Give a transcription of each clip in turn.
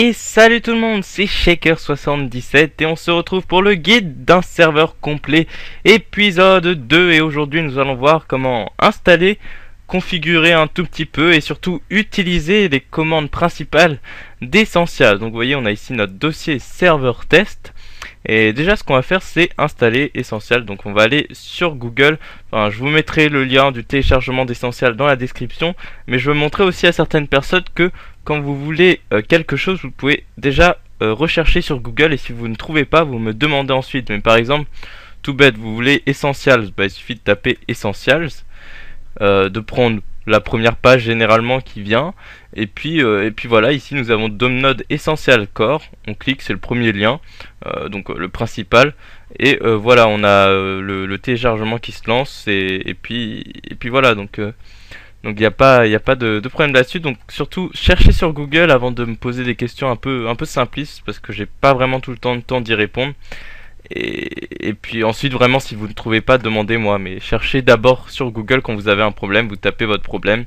Et salut tout le monde, c'est Shaker77 et on se retrouve pour le guide d'un serveur complet épisode 2 et aujourd'hui nous allons voir comment installer, configurer un tout petit peu et surtout utiliser les commandes principales d'Essential. Donc vous voyez on a ici notre dossier serveur test et déjà ce qu'on va faire c'est installer Essential. Donc on va aller sur Google. Enfin, je vous mettrai le lien du téléchargement d'Essential dans la description. Mais je veux montrer aussi à certaines personnes que quand vous voulez euh, quelque chose, vous pouvez déjà euh, rechercher sur Google. Et si vous ne trouvez pas, vous me demandez ensuite. Mais par exemple, tout bête, vous voulez Essentials, bah, il suffit de taper Essentials. Euh, de prendre la première page généralement qui vient. Et puis euh, et puis voilà ici nous avons Domnode Essential Core on clique c'est le premier lien euh, donc le principal. Et euh, voilà on a le, téléchargement qui se lance. Et, puis et puis voilà donc donc il n'y a pas il a pas de, de problème là-dessus. Donc surtout cherchez sur Google avant de me poser des questions un peu un peu simplistes parce que j'ai pas vraiment tout le temps de temps d'y répondre et, puis ensuite, vraiment, si vous ne trouvez pas, demandez-moi. Mais cherchez d'abord sur Google quand vous avez un problème, vous tapez votre problème.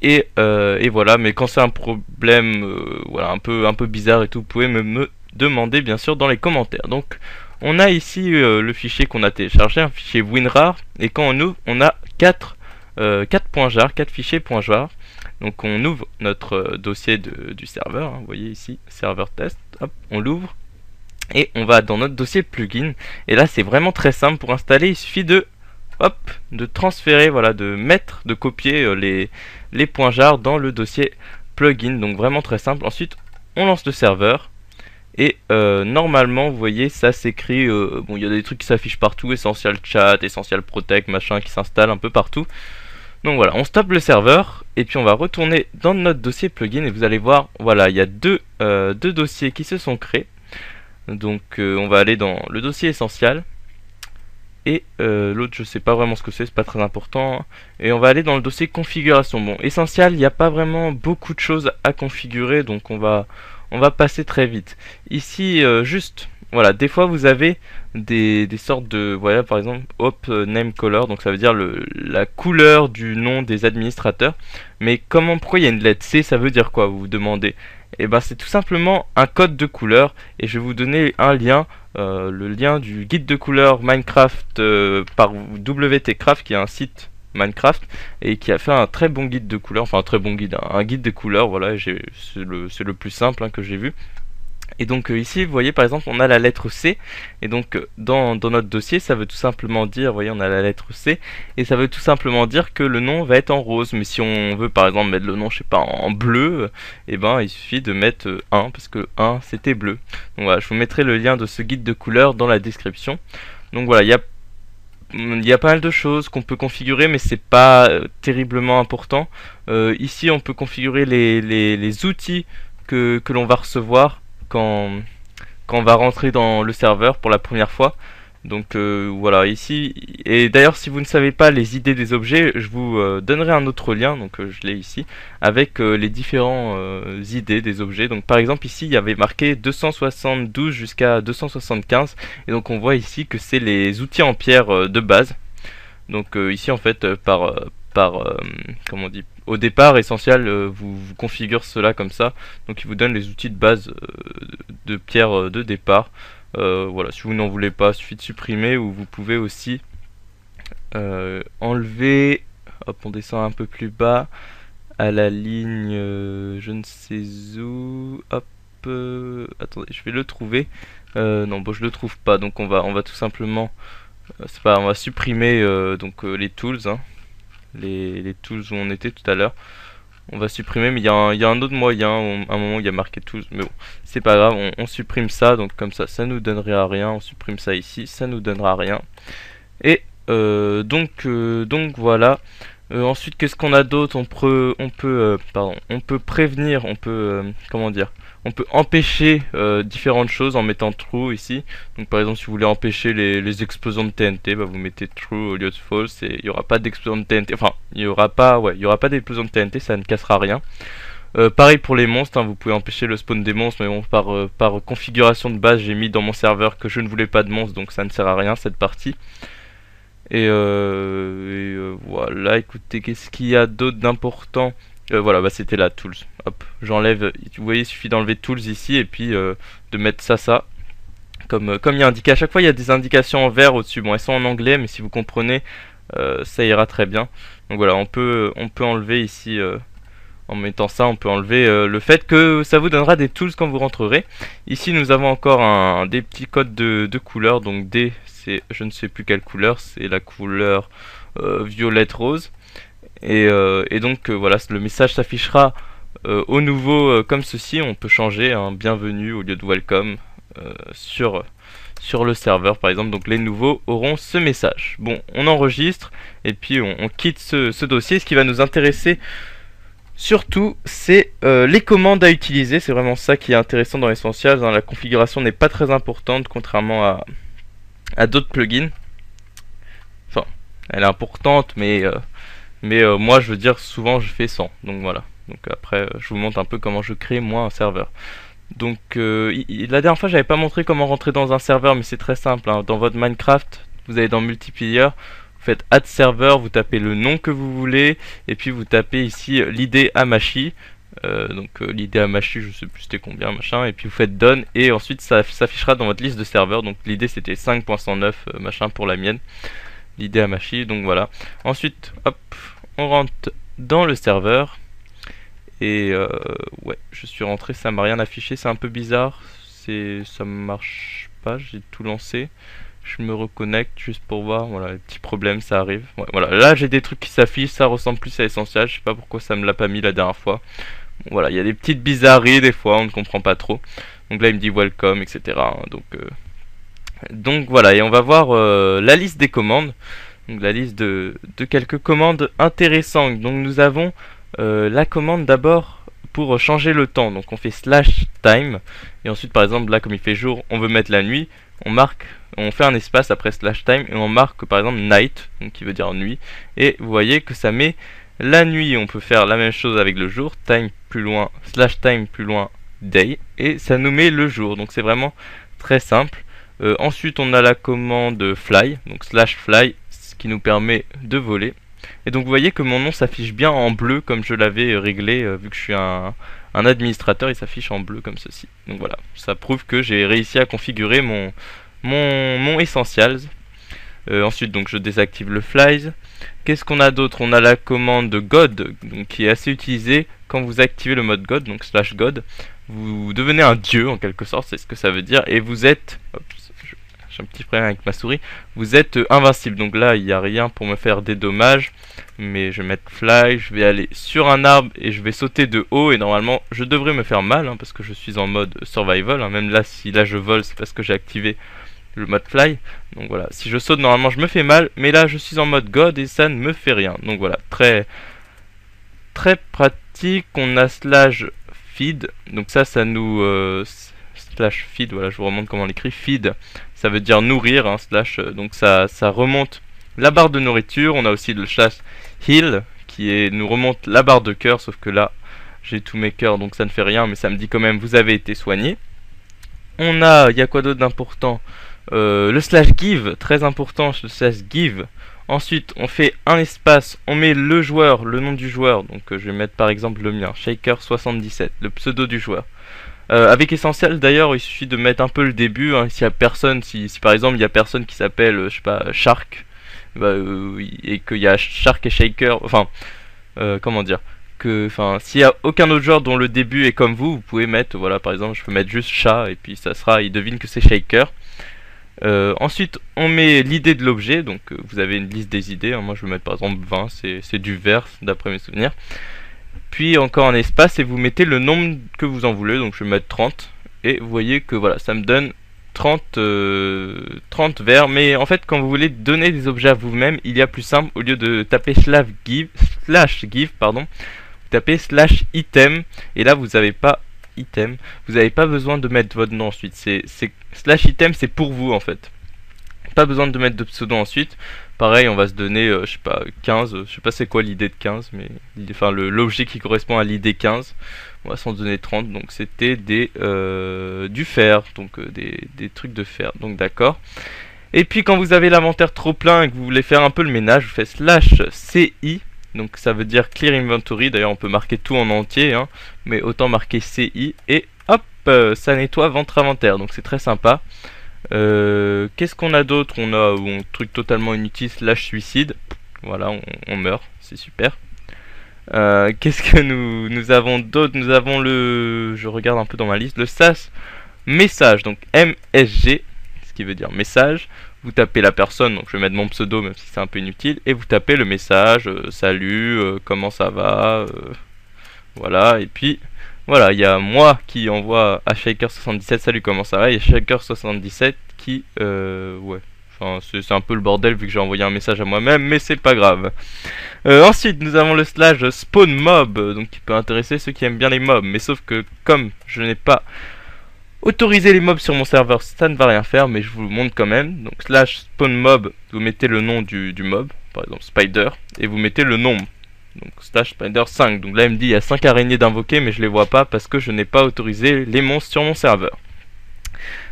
Et, euh, voilà, mais quand c'est un problème euh, voilà, un, peu, un peu bizarre et tout, vous pouvez me, demander bien sûr dans les commentaires. Donc on a ici euh, le fichier qu'on a téléchargé, un fichier WinRAR. Et quand on ouvre, on a 4, 4 .jar, 4 fichiers. Donc on ouvre notre dossier du serveur, hein, vous voyez ici, serveur test, hop, on l'ouvre et on va dans notre dossier plugin. Et là c'est vraiment très simple. Pour installer il suffit de hop de transférer voilà de mettre de copier euh, les les points jar dans le dossier plugin. Donc vraiment très simple. Ensuite on lance le serveur. Et euh, normalement vous voyez ça s'écrit euh, bon il y a des trucs qui s'affichent partout. Essential chat essential protect machin qui s'installe un peu partout. Donc voilà. On stoppe le serveur. Et puis on va retourner dans notre dossier plugin. Et vous allez voir voilà il y a deux, deux dossiers qui se sont créés donc euh, on va aller dans le dossier essentiel. Et euh, l'autre je sais pas vraiment ce que c'est, c'est pas très important. Et on va aller dans le dossier configuration. Bon, essentiel, il n'y a pas vraiment beaucoup de choses à configurer, donc on va, on va passer très vite. Ici, euh, juste, voilà, des fois vous avez des, sortes de, voilà, par exemple, hop name color, donc ça veut dire le, la couleur du nom des administrateurs. Mais comment, pourquoi il y a une lettre C, ça veut dire quoi, vous vous demandez? Et eh ben c'est tout simplement un code de couleur et je vais vous donner un lien euh, le lien du guide de couleur Minecraft euh, par WTCraft qui est un site Minecraft et qui a fait un très bon guide de couleurs enfin un très bon guide un, guide de couleurs voilà c'est le, le, plus simple hein, que j'ai vu et donc euh, ici, vous voyez par exemple, on a la lettre C. Et donc euh, dans, notre dossier, ça veut tout simplement dire, vous voyez, on a la lettre C. Et ça veut tout simplement dire que le nom va être en rose. Mais si on veut par exemple mettre le nom, je sais pas, en bleu, et eh ben il suffit de mettre 1 euh, parce que 1 c'était bleu. Donc voilà, je vous mettrai le lien de ce guide de couleurs dans la description. Donc voilà, il y a il y a pas mal de choses qu'on peut configurer mais c'est pas terriblement important ici on peut configurer les, les, outils que, que l'on va recevoir quand, quand on va rentrer dans le serveur pour la première fois. Donc euh, voilà, ici, et d'ailleurs si vous ne savez pas les idées des objets, je vous euh, donnerai un autre lien, donc euh, je l'ai ici, avec les différents idées des objets. Donc par exemple ici, il y avait marqué 272 jusqu'à 275, et donc on voit ici que c'est les outils en pierre de base. Donc ici en fait, par, par comment on dit, au départ, Essential euh, vous, vous, configure cela comme ça. Donc il vous donne les outils de base euh, de pierre euh, de départ. voilà, si vous n'en voulez pas, il suffit de supprimer ou vous pouvez aussi enlever. Hop, on descend un peu plus bas à la ligne je ne sais où. Hop, attendez, je vais le trouver. non, bon, je le trouve pas, donc on va, on va tout simplement, c'est pas, on va supprimer donc les tools. Hein les, tools où on était tout à l'heure. On va supprimer, mais il y, a un autre moyen, à un moment il y a marqué tools, mais bon, c'est pas grave, on, supprime ça, donc comme ça, ça nous donnerait rien, on supprime ça ici, ça nous donnera rien. Et euh, donc, euh, donc voilà. Euh, ensuite, qu'est-ce qu'on a d'autre On peut, on peut, pardon, on peut prévenir, on peut, comment dire on peut empêcher euh, différentes choses en mettant true ici. Donc par exemple si vous voulez empêcher les, explosions de TNT, bah, vous mettez true au lieu de false et il n'y aura pas d'explosion de TNT. Enfin, il n'y aura pas, ouais, il y aura pas d'explosion de TNT, ça ne cassera rien. Euh, pareil pour les monstres, hein, vous pouvez empêcher le spawn des monstres, mais bon, par, euh, par configuration de base, j'ai mis dans mon serveur que je ne voulais pas de monstres, donc ça ne sert à rien cette partie. Et, et voilà, écoutez, qu'est-ce qu'il y a d'autre d'important? Euh, voilà, bah c'était la tools. Hop, j'enlève. Vous voyez, il suffit d'enlever tools ici et puis euh, de mettre ça, ça. Comme, comme il y a indiqué. À chaque fois, il y a des indications en vert au-dessus. Bon, elles sont en anglais, mais si vous comprenez, ça ira très bien. Donc voilà, on peut, on peut enlever ici en mettant ça, on peut enlever le fait que ça vous donnera des tools quand vous rentrerez. Ici, nous avons encore des petits codes de, de couleur. Donc D, c'est je ne sais plus quelle couleur, c'est la couleur violette rose. Euh, et, donc euh, voilà, le message s'affichera euh, au nouveau comme ceci. On peut changer un bienvenue au lieu de welcome sur sur le serveur par exemple. Donc les nouveaux auront ce message. Bon, on enregistre et puis on, quitte ce, dossier. Ce qui va nous intéresser surtout, c'est les commandes à utiliser. C'est vraiment ça qui est intéressant dans Essentials. Hein. La configuration n'est pas très importante contrairement à, d'autres plugins. Enfin, elle est importante, mais mais euh, moi, je veux dire, souvent, je fais 100. Donc voilà. Donc après, euh, je vous montre un peu comment je crée, moi, un serveur. Donc euh, la dernière fois, j'avais pas montré comment rentrer dans un serveur, mais c'est très simple. Hein. Dans votre Minecraft, vous allez dans Multiplayer, faites Add Server, vous tapez le nom que vous voulez, et puis vous tapez ici l'idée Amashi. donc l'idée Amashi, je sais plus c'était combien, machin, et puis vous faites Done, et ensuite ça s'affichera dans votre liste de serveurs. Donc l'idée c'était 5.109, machin pour la mienne l'idée à Machi, donc voilà. Ensuite, hop, on rentre dans le serveur. Et euh, ouais, je suis rentré, ça m'a rien affiché, c'est un peu bizarre. C'est, ça marche pas, j'ai tout lancé. Je me reconnecte juste pour voir, voilà, les petits problèmes, ça arrive. voilà, là j'ai des trucs qui s'affichent, ça ressemble plus à Essential, je sais pas pourquoi ça me l'a pas mis la dernière fois. voilà, il y a des petites bizarreries des fois, on ne comprend pas trop. Donc là il me dit welcome, etc. Donc euh, donc voilà, et on va voir euh, la liste des commandes. Donc la liste de, quelques commandes intéressantes. Donc nous avons euh, la commande d'abord pour changer le temps. Donc on fait slash time. Et ensuite par exemple là comme il fait jour, on veut mettre la nuit. On marque, on fait un espace après slash time et on marque par exemple night, qui veut dire nuit. Et vous voyez que ça met la nuit. On peut faire la même chose avec le jour. Time plus loin, slash time plus loin day. Et ça nous met le jour. Donc c'est vraiment très simple. Euh, ensuite, on a la commande fly, donc slash fly, ce qui nous permet de voler. Et donc vous voyez que mon nom s'affiche bien en bleu comme je l'avais réglé, euh, vu que je suis un, administrateur, il s'affiche en bleu comme ceci. Donc voilà, ça prouve que j'ai réussi à configurer mon, mon, mon Essentials. Euh, ensuite, donc je désactive le flies. Qu'est-ce qu'on a d'autre? On a la commande god, qui est assez utilisée quand vous activez le mode god, donc slash god. Vous devenez un dieu en quelque sorte, c'est ce que ça veut dire, et vous êtes un petit problème avec ma souris, vous êtes euh, invincible. Donc là, il n'y a rien pour me faire des dommages. Mais je vais mettre fly, je vais aller sur un arbre et je vais sauter de haut. Et normalement, je devrais me faire mal, hein, parce que je suis en mode survival. Hein. Même là, si là je vole, c'est parce que j'ai activé le mode fly. Donc voilà, si je saute, normalement, je me fais mal. Mais là, je suis en mode god et ça ne me fait rien. Donc voilà, très, très pratique. On a slash feed. Donc ça, ça nous... Euh, slash feed, voilà, je vous remonte comment on l'écrit. Feed, ça veut dire nourrir, hein, euh, donc ça, remonte la barre de nourriture. On a aussi le slash heal qui nous remonte la barre de cœur, sauf que là j'ai tous mes cœurs donc ça ne fait rien, mais ça me dit quand même vous avez été soigné. On a, il y a quoi d'autre d'important euh, Le slash give, très important, le slash give. Ensuite, on fait un espace, on met le joueur, le nom du joueur. Donc, euh, je vais mettre par exemple le mien, Shaker77, le pseudo du joueur. Euh, avec Essentiel d'ailleurs, il suffit de mettre un peu le début. Hein, y a personne, si, par exemple il y a personne qui s'appelle, euh, je sais pas, Shark, bah, euh, et qu'il y a Shark et Shaker, enfin, comment dire, que, enfin, s'il y a aucun autre joueur dont le début est comme vous, vous pouvez mettre, voilà, par exemple, je peux mettre juste chat et puis ça sera, il devine que c'est Shaker. ensuite, on met l'idée de l'objet, donc vous avez une liste des idées. Hein. moi, je vais mettre par exemple 20, c'est du vert d'après mes souvenirs puis encore un espace et vous mettez le nombre que vous en voulez. Donc je vais mettre 30 et vous voyez que voilà ça me donne 30, 30 euh, verts mais en fait quand vous voulez donner des objets à vous-même il y a plus simple. Au lieu de taper slash give, slash give pardon vous tapez slash item. Et là vous n'avez pas item. Vous n'avez pas besoin de mettre votre nom ensuite. C'est slash item c'est pour vous en fait. Pas besoin de mettre de pseudo ensuite Pareil, on va se donner, euh, je sais pas, 15, je sais pas c'est quoi l'idée de 15, mais enfin l'objet qui correspond à l'idée 15, on va s'en donner 30, donc c'était des euh, du fer, donc euh, des, trucs de fer, donc d'accord. Et puis quand vous avez l'inventaire trop plein et que vous voulez faire un peu le ménage, vous faites slash CI, donc ça veut dire clear inventory, d'ailleurs on peut marquer tout en entier, hein, mais autant marquer CI, et hop, euh, ça nettoie ventre inventaire, donc c'est très sympa. Euh, qu'est-ce qu'on a d'autre? On a un truc totalement inutile, slash suicide, voilà, on, meurt, c'est super. Euh, qu'est-ce que nous, avons d'autre? Nous avons le, je regarde un peu dans ma liste, le SAS message, donc MSG, ce qui veut dire message. Vous tapez la personne, donc je vais mettre mon pseudo même si c'est un peu inutile, et vous tapez le message, euh, salut, comment ça va, voilà, et puis voilà, il y a moi qui envoie à Shaker77 salut comment ça va, et Shaker77 qui, ouais, enfin c'est un peu le bordel vu que j'ai envoyé un message à moi-même, mais c'est pas grave. ensuite nous avons le slash spawn mob, donc qui peut intéresser ceux qui aiment bien les mobs, mais sauf que comme je n'ai pas Autoriser les mobs sur mon serveur, ça ne va rien faire, mais je vous le montre quand même. Donc slash spawn mob, vous mettez le nom du, mob, par exemple spider, et vous mettez le nombre. Donc slash spider 5. Donc là il me dit il y a 5 araignées d'invoquer, mais je les vois pas parce que je n'ai pas autorisé les monstres sur mon serveur.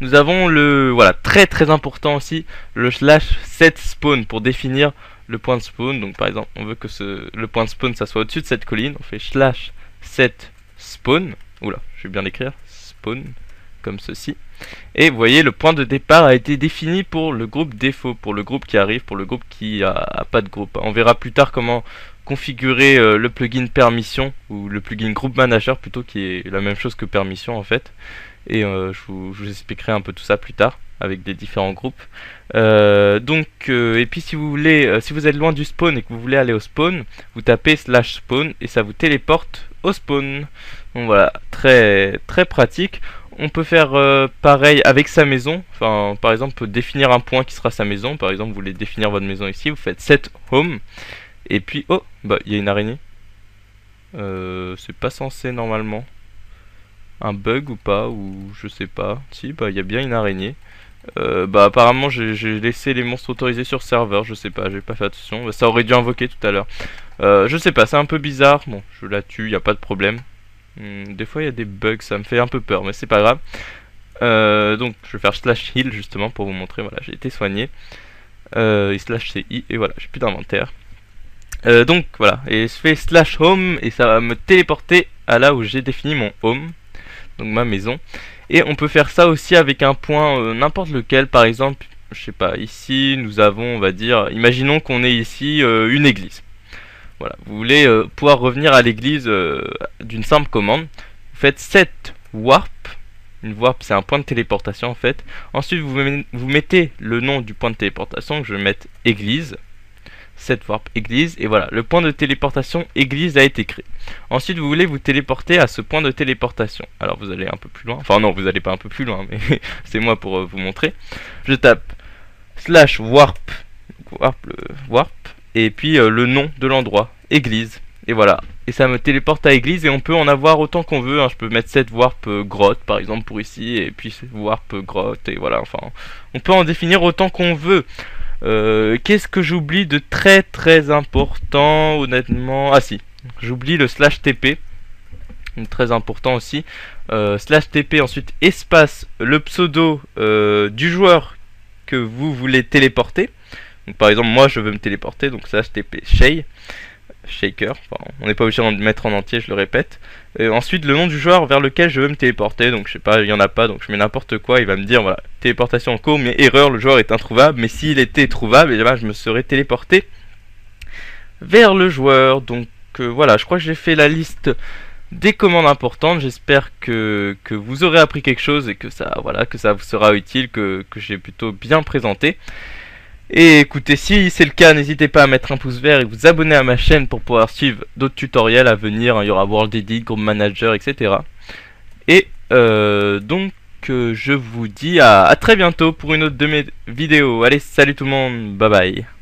Nous avons le, voilà, très très important aussi, le slash set spawn pour définir le point de spawn. Donc par exemple, on veut que le point de spawn ça soit au-dessus de cette colline, on fait slash set spawn. Oula, je vais bien l'écrire, spawn comme ceci. Et vous voyez, le point de départ a été défini pour le groupe défaut, pour le groupe qui arrive, pour le groupe qui a, pas de groupe. On verra plus tard comment configurer euh, le plugin permission, ou le plugin group manager plutôt, qui est la même chose que permission en fait. Et euh, je, vous, expliquerai un peu tout ça plus tard avec des différents groupes. Euh, donc, et puis si vous voulez, si vous êtes loin du spawn et que vous voulez aller au spawn, vous tapez slash spawn et ça vous téléporte au spawn. Donc voilà, très très pratique. On peut faire pareil avec sa maison. Enfin, par exemple, définir un point qui sera sa maison. Par exemple, vous voulez définir votre maison ici, vous faites set home. Et puis, oh, bah, il y a une araignée. Euh, c'est pas censé normalement. Un bug ou pas, ou je sais pas. Si, bah, il y a bien une araignée. Euh, bah apparemment j'ai laissé les monstres autorisés sur serveur, je sais pas, j'ai pas fait attention, ça aurait dû invoquer tout à l'heure. je sais pas, c'est un peu bizarre, bon je la tue, y a pas de problème. Hmm, des fois il y a des bugs, ça me fait un peu peur, mais c'est pas grave. Euh, donc je vais faire slash heal justement pour vous montrer, voilà, j'ai été soigné. Euh, et slash CI, et voilà, j'ai plus d'inventaire. Euh, donc voilà, et je fais slash home, et ça va me téléporter à là où j'ai défini mon home, donc ma maison. Et on peut faire ça aussi avec un point n'importe lequel, par exemple, je sais pas, ici nous avons, on va dire, imaginons qu'on ait ici une église. Voilà, vous voulez euh, pouvoir revenir à l'église euh, d'une simple commande. Vous faites set warp. Une warp, c'est un point de téléportation en fait. Ensuite, vous, vous mettez le nom du point de téléportation. Je vais mettre église. Set warp église. Et voilà, le point de téléportation église a été créé. Ensuite, vous voulez vous téléporter à ce point de téléportation. Alors, vous allez un peu plus loin. Enfin, non, vous n'allez pas un peu plus loin, mais c'est moi pour euh, vous montrer. Je tape slash warp. Warp, warp et puis euh, le nom de l'endroit, église. Et voilà. Et ça me téléporte à église et on peut en avoir autant qu'on veut. Hein. Je peux mettre cette warp euh, grotte par exemple pour ici et puis warp grotte et voilà. Enfin, on peut en définir autant qu'on veut. Euh, qu'est-ce que j'oublie de très très important honnêtement? Ah si, j'oublie le slash TP. Très important aussi. slash TP ensuite espace le pseudo du joueur que vous voulez téléporter par exemple, moi je veux me téléporter, donc ça HTTP Shay, Shaker, on n'est pas obligé de mettre en entier, je le répète. Ensuite, le nom du joueur vers lequel je veux me téléporter, donc je sais pas, il y en a pas, donc je mets n'importe quoi, il va me dire, voilà, téléportation en cours, mais erreur, le joueur est introuvable, mais s'il était trouvable, eh ben, je me serais téléporté vers le joueur. Donc euh, voilà, je crois que j'ai fait la liste des commandes importantes. J'espère que, que, vous aurez appris quelque chose et que ça, voilà, que ça vous sera utile, que j'ai plutôt bien présenté. Et écoutez, si c'est le cas, n'hésitez pas à mettre un pouce vert et vous abonner à ma chaîne pour pouvoir suivre d'autres tutoriels à venir. Il y aura World Edit, Group Manager, etc. Et euh, donc, euh, je vous dis à très bientôt pour une autre de mes vidéos. Allez, salut tout le monde, bye bye.